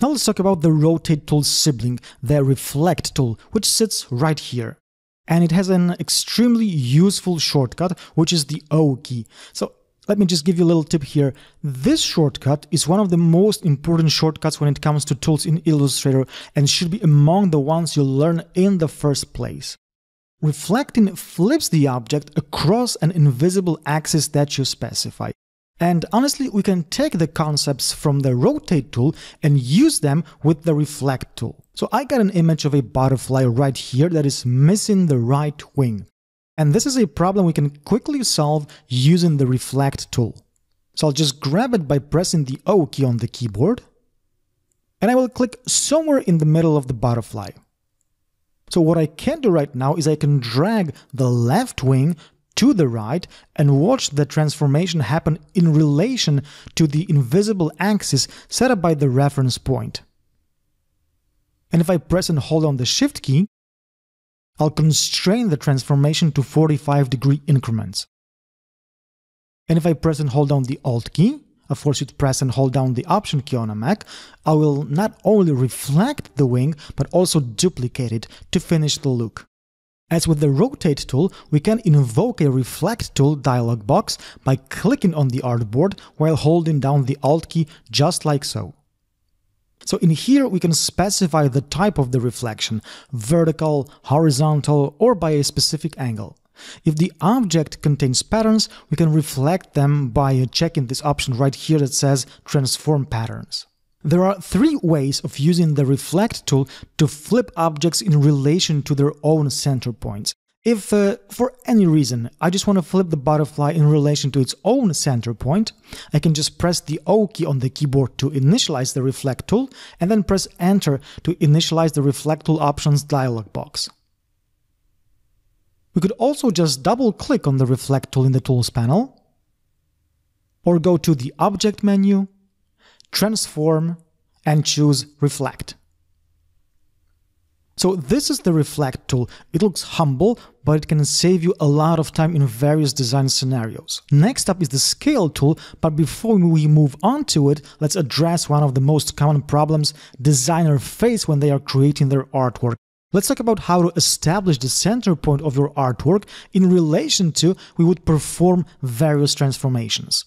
Now let's talk about the rotate tool sibling, the reflect tool, which sits right here. And it has an extremely useful shortcut, which is the O key. So let me just give you a little tip here. This shortcut is one of the most important shortcuts when it comes to tools in Illustrator and should be among the ones you learn in the first place. Reflecting flips the object across an invisible axis that you specify. And honestly, we can take the concepts from the rotate tool and use them with the reflect tool. So I got an image of a butterfly right here that is missing the right wing. And this is a problem we can quickly solve using the reflect tool. So I'll just grab it by pressing the O key on the keyboard. And I will click somewhere in the middle of the butterfly. So what I can do right now is I can drag the left wing to the right and watch the transformation happen in relation to the invisible axis set up by the reference point. And if I press and hold on the Shift key, I'll constrain the transformation to 45 degree increments. And if I press and hold down the Alt key, of course you'd press and hold down the Option key on a Mac, I will not only reflect the wing, but also duplicate it to finish the look. As with the Rotate tool, we can invoke a Reflect tool dialog box by clicking on the artboard while holding down the Alt key just like so. So in here we can specify the type of the reflection, vertical, horizontal, or by a specific angle. If the object contains patterns, we can reflect them by checking this option right here that says Transform Patterns. There are three ways of using the reflect tool to flip objects in relation to their own center points. If, uh, for any reason, I just want to flip the butterfly in relation to its own center point, I can just press the O key on the keyboard to initialize the reflect tool, and then press Enter to initialize the reflect tool options dialog box. We could also just double click on the reflect tool in the tools panel, or go to the object menu, transform, and choose reflect. So this is the reflect tool. It looks humble, but it can save you a lot of time in various design scenarios. Next up is the scale tool, but before we move on to it, let's address one of the most common problems designers face when they are creating their artwork. Let's talk about how to establish the center point of your artwork in relation to we would perform various transformations.